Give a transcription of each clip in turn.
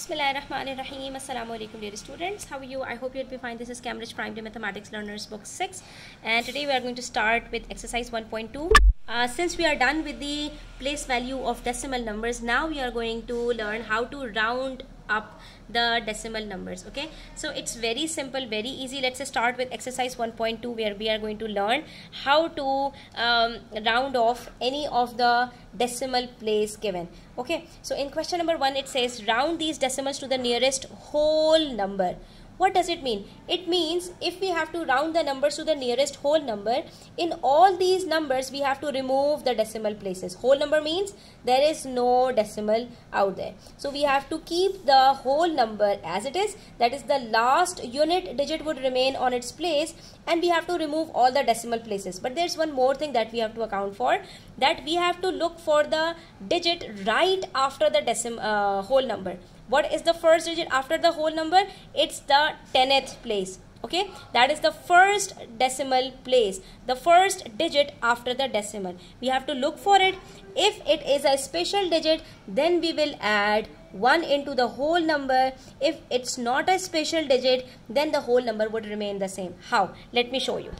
Bismillahirrahmanirrahim. Assalamu alaikum dear students. How are you? I hope you'll be fine. This is Cambridge Primary Mathematics Learners Book 6 and today we are going to start with exercise 1.2. Uh, since we are done with the place value of decimal numbers, now we are going to learn how to round up the decimal numbers okay? So it's very simple very easy. Let's start with exercise 1.2 where we are going to learn how to um, round off any of the decimal place given okay? So in question number one it says round these decimals to the nearest whole number what does it mean? It means if we have to round the numbers to the nearest whole number, in all these numbers we have to remove the decimal places. Whole number means there is no decimal out there. So we have to keep the whole number as it is. That is the last unit digit would remain on its place and we have to remove all the decimal places. But there's one more thing that we have to account for that we have to look for the digit right after the decimal uh, whole number what is the first digit after the whole number? It's the 10th place. Okay? That is the first decimal place. The first digit after the decimal. We have to look for it. If it is a special digit then we will add 1 into the whole number. If it's not a special digit then the whole number would remain the same. How? Let me show you.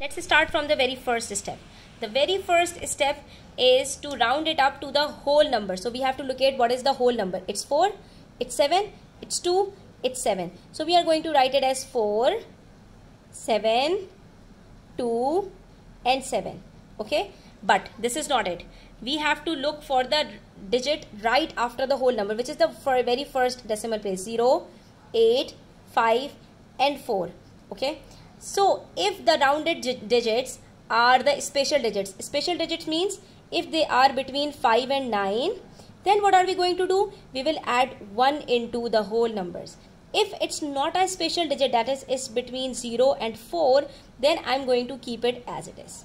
Let's start from the very first step. The very first step is to round it up to the whole number. So we have to look at what is the whole number. It's 4 it's 7 it's 2 it's 7 so we are going to write it as 4 7 2 and 7 okay? But this is not it. We have to look for the digit right after the whole number which is the very first decimal place. 0 8 5 and 4 okay? So if the rounded digits are the special digits special digits means if they are between 5 and 9 then what are we going to do? We will add 1 into the whole numbers. If it's not a special digit that is, is between 0 and 4 then I'm going to keep it as it is.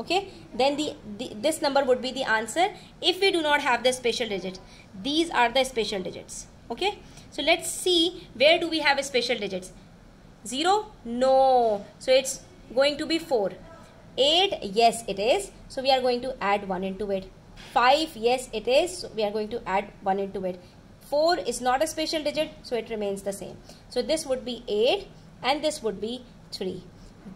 Okay, then the, the this number would be the answer if we do not have the special digit. These are the special digits. Okay, so let's see where do we have a special digits. 0? No. So it's going to be 4. 8? Yes, it is. So we are going to add 1 into it. 5 yes it is. So we are going to add 1 into it. 4 is not a special digit so it remains the same. So this would be 8 and this would be 3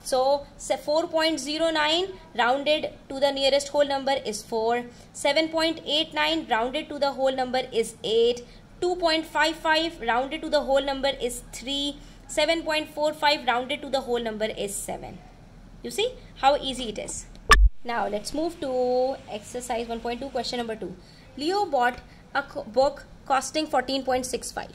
so 4.09 rounded to the nearest whole number is 4 7.89 rounded to the whole number is 8 2.55 rounded to the whole number is 3 7.45 rounded to the whole number is 7 you see how easy it is now let's move to exercise 1.2 question number 2. Leo bought a book costing 14.65.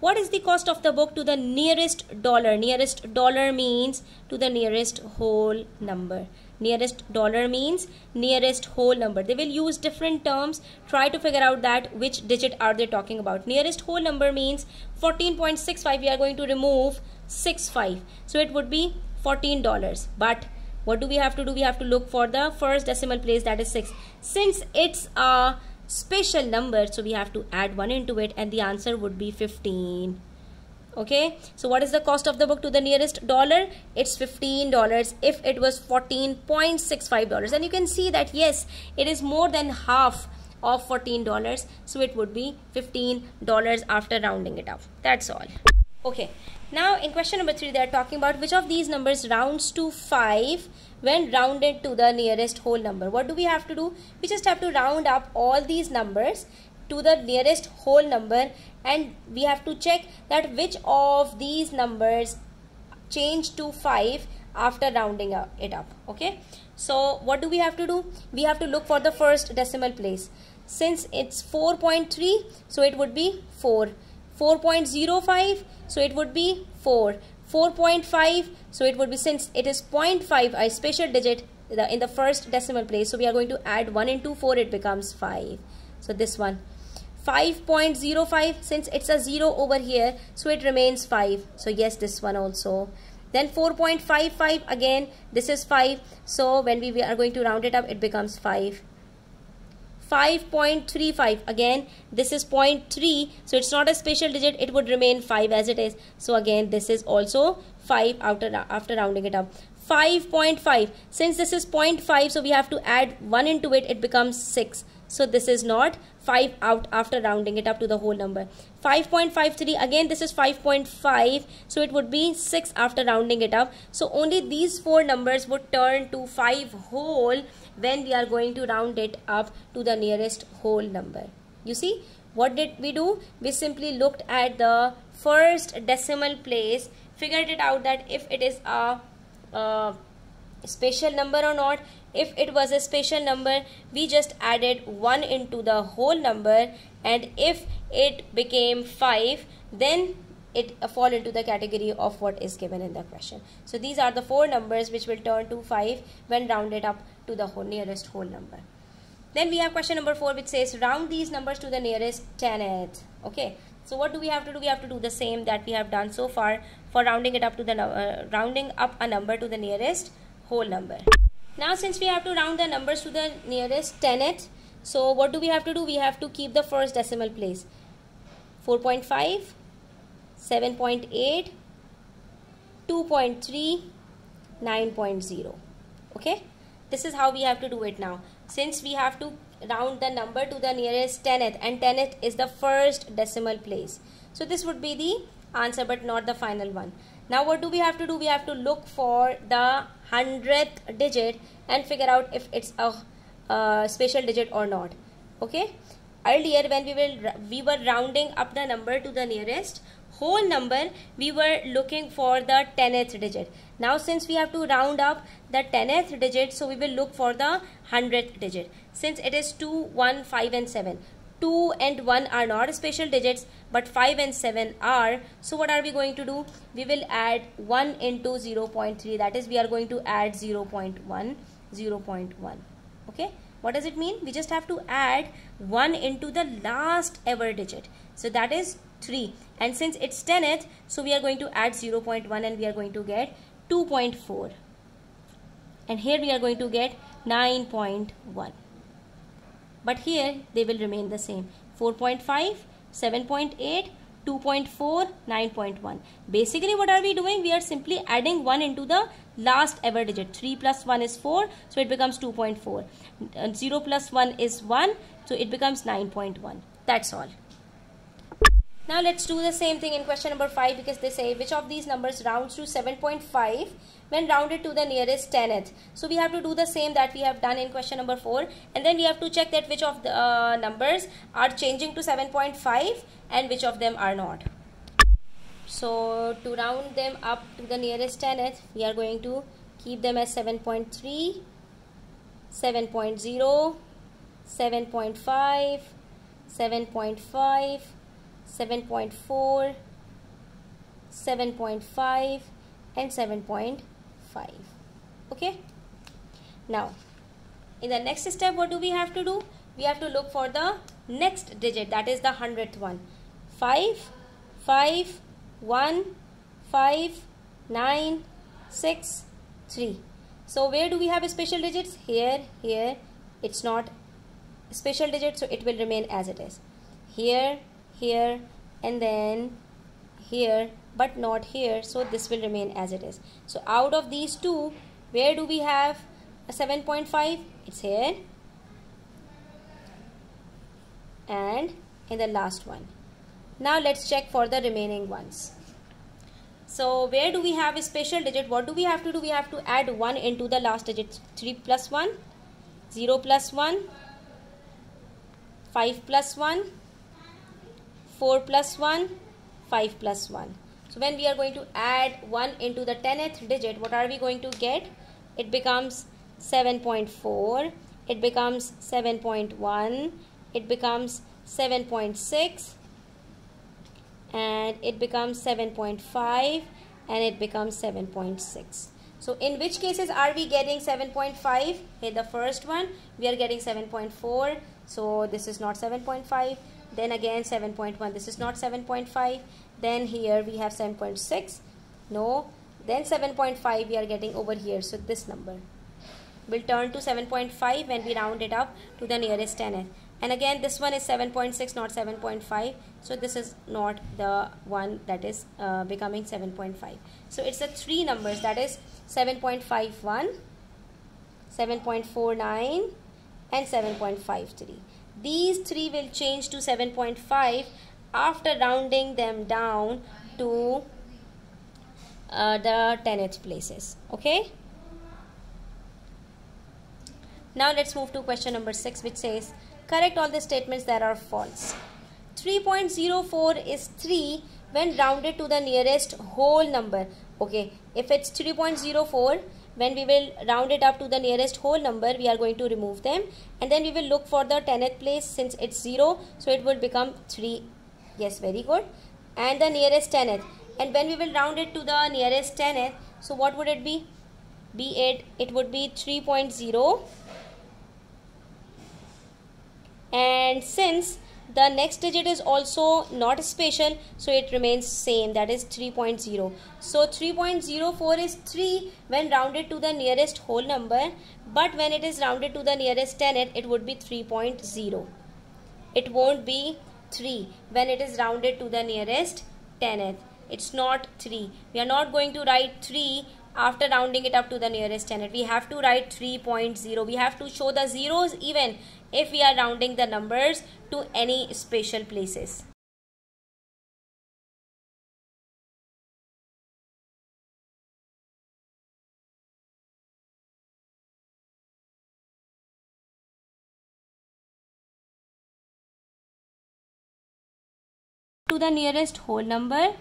What is the cost of the book to the nearest dollar? Nearest dollar means to the nearest whole number. Nearest dollar means nearest whole number. They will use different terms. Try to figure out that which digit are they talking about. Nearest whole number means 14.65. We are going to remove 65. So it would be $14. But what do we have to do? We have to look for the first decimal place that is 6 since it's a special number so we have to add 1 into it and the answer would be 15 okay? So what is the cost of the book to the nearest dollar? It's 15 dollars. If it was 14.65 dollars. And you can see that yes it is more than half of 14 dollars. So it would be 15 dollars after rounding it up. That's all okay. Now in question number 3 they are talking about which of these numbers rounds to 5 when rounded to the nearest whole number. What do we have to do? We just have to round up all these numbers to the nearest whole number and we have to check that which of these numbers change to 5 after rounding it up. Okay? So what do we have to do? We have to look for the first decimal place. Since it's 4.3 so it would be 4 4.05 so it would be 4 4.5 so it would be since it is 0.5 a special digit in the first decimal place so we are going to add 1 into 4 it becomes 5 so this one. 5.05 since it's a 0 over here so it remains 5 so yes this one also. Then 4.55 again this is 5 so when we are going to round it up it becomes 5 5.35 again this is 0.3 so it's not a special digit it would remain 5 as it is. So again this is also 5 after after rounding it up. 5.5 since this is 0.5 so we have to add 1 into it it becomes 6 so this is not 5 out after rounding it up to the whole number. 5.53 again this is 5.5 so it would be 6 after rounding it up. So only these four numbers would turn to 5 whole when we are going to round it up to the nearest whole number. You see what did we do? We simply looked at the first decimal place figured it out that if it is a, a special number or not if it was a special number we just added 1 into the whole number and if it became 5 then it fall into the category of what is given in the question. So these are the four numbers which will turn to 5 when rounded up to the whole nearest whole number. Then we have question number 4 which says round these numbers to the nearest tenth okay. So what do we have to do? We have to do the same that we have done so far for rounding it up to the uh, rounding up a number to the nearest whole number now since we have to round the numbers to the nearest tenth, so what do we have to do? We have to keep the first decimal place. 4.5, 7.8, 2.3, 9.0. Okay, this is how we have to do it now. Since we have to round the number to the nearest tenth and tenth is the first decimal place. So this would be the answer but not the final one. Now what do we have to do? We have to look for the hundredth digit and figure out if it's a, special digit or not. Okay. Earlier when we will we were rounding up the number to the nearest whole number we were looking for the 10th digit. Now since we have to round up the 10th digit so we will look for the 100th digit. Since it is 2, 1, 5 and 7. 2 and 1 are not special digits but 5 and 7 are. So what are we going to do? We will add 1 into 0.3 that is we are going to add 0.1 0.1 okay? What does it mean? We just have to add 1 into the last ever digit. So that is 3 and since it's 10th so we are going to add 0.1 and we are going to get 2.4 and here we are going to get 9.1 but here they will remain the same. 4.5 7.8 2.4 9.1 basically what are we doing? We are simply adding 1 into the last ever digit. 3 plus 1 is 4 so it becomes 2.4 uh, 0 plus 1 is 1 so it becomes 9.1 that's all now let's do the same thing in question number 5 because they say which of these numbers rounds to 7.5 when rounded to the nearest tenth. So we have to do the same that we have done in question number 4 and then we have to check that which of the uh, numbers are changing to 7.5 and which of them are not. So to round them up to the nearest tenth we are going to keep them as 7.3, 7.0, 7.5, 7.5 7.4 7.5 and 7.5 okay? Now in the next step what do we have to do? We have to look for the next digit that is the hundredth one. 5 5 1 5 9 6 3 so where do we have special digits? Here here. It's not special digit so it will remain as it is. Here here and then here but not here so this will remain as it is. So out of these two where do we have a 7.5 it's here. And in the last one. Now let's check for the remaining ones. So where do we have a special digit? What do we have to do? We have to add 1 into the last digit. 3 plus 1 0 plus 1 5 plus 1 4 plus 1 5 plus 1 so when we are going to add 1 into the 10th digit what are we going to get? It becomes 7.4 it becomes 7.1 it becomes 7.6 and it becomes 7.5 and it becomes 7.6 so in which cases are we getting 7.5 here the first one we are getting 7.4 so this is not 7.5 then again 7.1 this is not 7.5 then here we have 7.6 no then 7.5 we are getting over here so this number will turn to 7.5 when we round it up to the nearest 10th and again this one is 7.6 not 7.5 so this is not the one that is uh, becoming 7.5 so it's the three numbers that is 7.51 7.49 and 7.53 these three will change to 7.5 after rounding them down to uh, the 10th places okay? Now let's move to question number 6 which says correct all the statements that are false. 3.04 is 3 when rounded to the nearest whole number okay? If it's 3.04 when we will round it up to the nearest whole number we are going to remove them. And then we will look for the 10th place since it's 0 so it will become 3 yes very good. And the nearest 10th and when we will round it to the nearest 10th so what would it be? Be it it would be 3.0 and since the next digit is also not special so it remains same. That is 3.0 so 3.04 is 3 when rounded to the nearest whole number but when it is rounded to the nearest 10th it would be 3.0 it won't be 3 when it is rounded to the nearest 10th it's not 3 we are not going to write 3 after rounding it up to the nearest 10th we have to write 3.0 we have to show the zeros even if we are rounding the numbers to any special places. To the nearest whole number?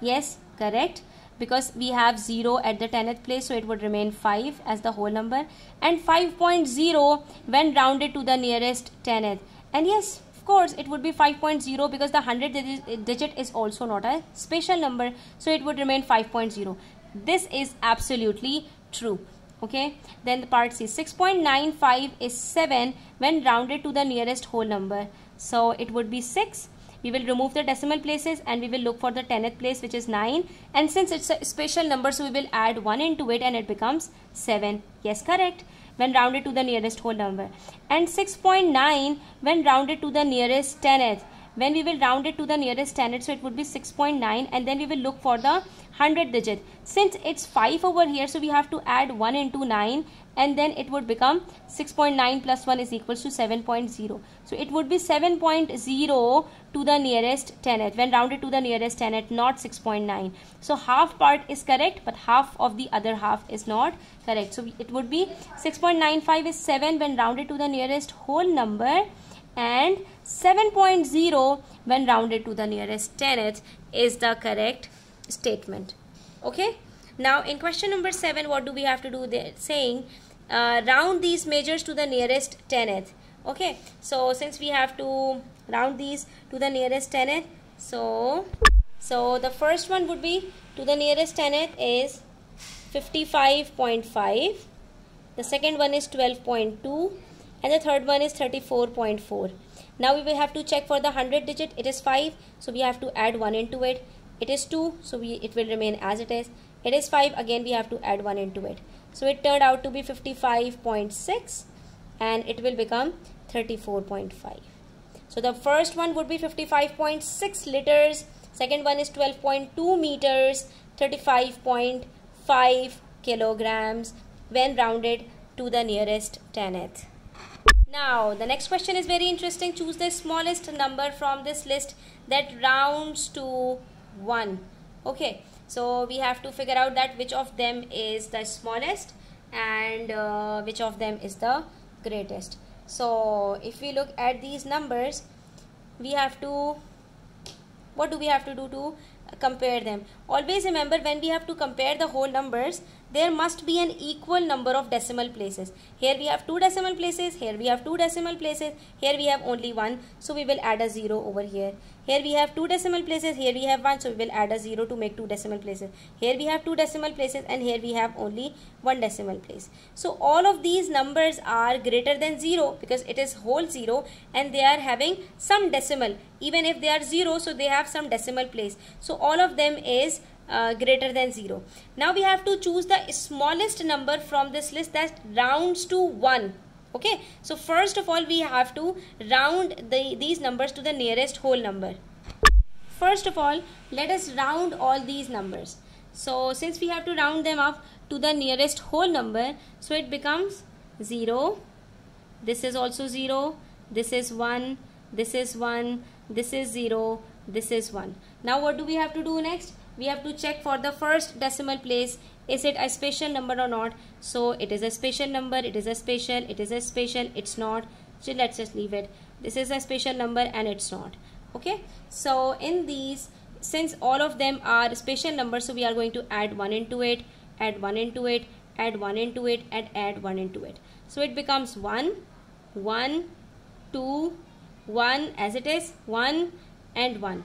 Yes correct because we have 0 at the 10th place so it would remain 5 as the whole number and 5.0 when rounded to the nearest 10th and yes of course it would be 5.0 because the 100 digit is also not a special number so it would remain 5.0 this is absolutely true okay? Then the part C 6.95 is 7 when rounded to the nearest whole number. So it would be 6 we will remove the decimal places and we will look for the 10th place which is 9 and since it's a special number so we will add 1 into it and it becomes 7 yes correct. When rounded to the nearest whole number. And 6.9 when rounded to the nearest 10th when we will round it to the nearest 10th so it would be 6.9 and then we will look for the 100 digit. Since it's 5 over here so we have to add 1 into 9 and then it would become 6.9 plus 1 is equals to 7.0 so it would be 7.0 to the nearest 10th when rounded to the nearest 10th not 6.9 so half part is correct but half of the other half is not correct. So it would be 6.95 is 7 when rounded to the nearest whole number and 7.0 when rounded to the nearest 10th is the correct statement. Okay? Now in question number 7 what do we have to do there? Saying uh, round these measures to the nearest 10th okay? So since we have to round these to the nearest 10th so so the first one would be to the nearest 10th is 55.5 the second one is 12.2 and the third one is 34.4 now we will have to check for the 100 digit. It is 5 so we have to add 1 into it. It is 2 so we it will remain as it is. It is 5 again we have to add 1 into it. So it turned out to be 55.6 and it will become 34.5 so the first one would be 55.6 liters. Second one is 12.2 meters 35.5 kilograms. When rounded to the nearest tenth now, the next question is very interesting. Choose the smallest number from this list that rounds to 1. Okay, so we have to figure out that which of them is the smallest and uh, which of them is the greatest. So, if we look at these numbers, we have to, what do we have to do to compare them? Always remember when we have to compare the whole numbers, there must be an equal number of decimal places. Here we have two decimal places, here we have two decimal places, here we have only one, so we will add a 0 over here. Here we have two decimal places, here we have one, so we will add a 0 to make two decimal places. Here we have two decimal places and here we have only one decimal place. So all of these numbers are greater than 0 because it is whole 0 and they are having some decimal. Even if they are 0, so they have some decimal place. So all of them is uh, greater than 0. Now we have to choose the smallest number from this list that rounds to 1. Okay, so first of all we have to round the, these numbers to the nearest whole number. First of all, let us round all these numbers. So since we have to round them up to the nearest whole number, so it becomes 0, this is also 0, this is 1 this is 1 this is 0 this is 1 now what do we have to do next we have to check for the first decimal place. Is it a special number or not? So it is a special number it is a special it is a special it's not. So let's just leave it. This is a special number and it's not. Okay? So in these since all of them are special numbers so we are going to add 1 into it add 1 into it add 1 into it and add 1 into it. So it becomes 1 1 2 1 as it is 1 and 1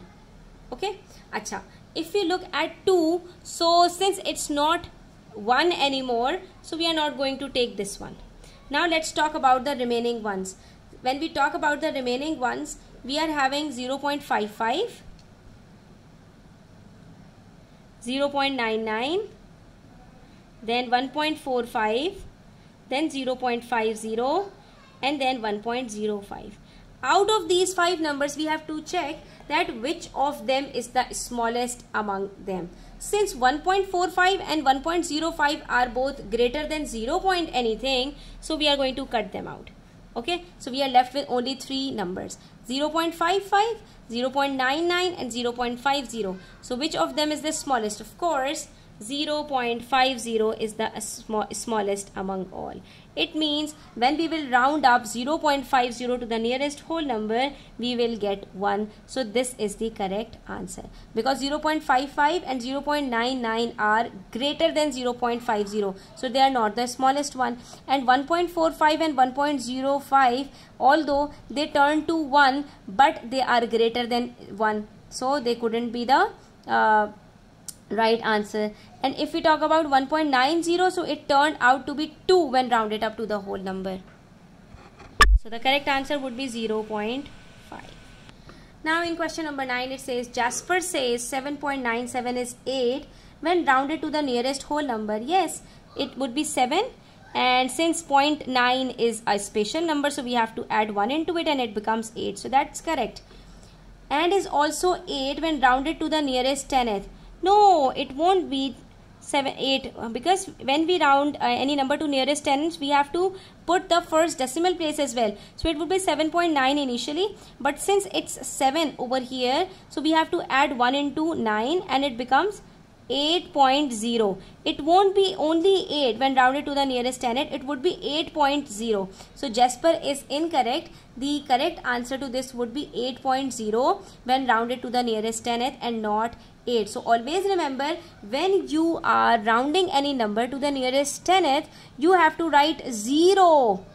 okay? Acha if we look at 2 so since it's not 1 anymore so we are not going to take this one. Now let's talk about the remaining ones. When we talk about the remaining ones we are having 0 0.55 0 0.99 then 1.45 then 0 0.50 and then 1.05 out of these five numbers we have to check that which of them is the smallest among them. Since 1.45 and 1.05 are both greater than 0 point anything so we are going to cut them out. Okay? So we are left with only three numbers. 0 0.55 0 0.99 and 0 0.50 so which of them is the smallest? Of course 0.50 is the smallest among all. It means when we will round up 0.50 to the nearest whole number, we will get 1. So this is the correct answer. Because 0.55 and 0.99 are greater than 0.50. So they are not the smallest one. And 1.45 and 1.05, although they turn to 1, but they are greater than 1. So they couldn't be the uh, right answer. And if we talk about 1.90 so it turned out to be 2 when rounded up to the whole number. So the correct answer would be 0.5 now in question number 9 it says Jasper says 7.97 is 8 when rounded to the nearest whole number. Yes it would be 7 and since 0.9 is a special number so we have to add 1 into it and it becomes 8 so that's correct. And is also 8 when rounded to the nearest tenth no, it won't be 7, 8 uh, because when we round uh, any number to nearest tens, we have to put the first decimal place as well. So it would be 7.9 initially but since it's 7 over here so we have to add 1 into 9 and it becomes 8.0 it won't be only 8 when rounded to the nearest tenth it would be 8.0 so Jasper is incorrect. The correct answer to this would be 8.0 when rounded to the nearest tenth and not 8 so always remember when you are rounding any number to the nearest tenth you have to write 0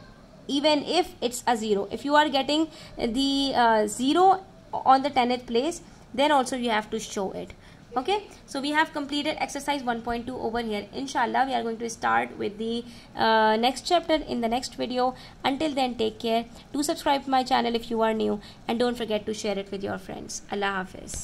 even if it's a 0 if you are getting the uh, 0 on the tenth place then also you have to show it okay? So we have completed exercise 1.2 over here. Inshallah we are going to start with the uh, next chapter in the next video. Until then take care. Do subscribe to my channel if you are new. And don't forget to share it with your friends. Allah hafiz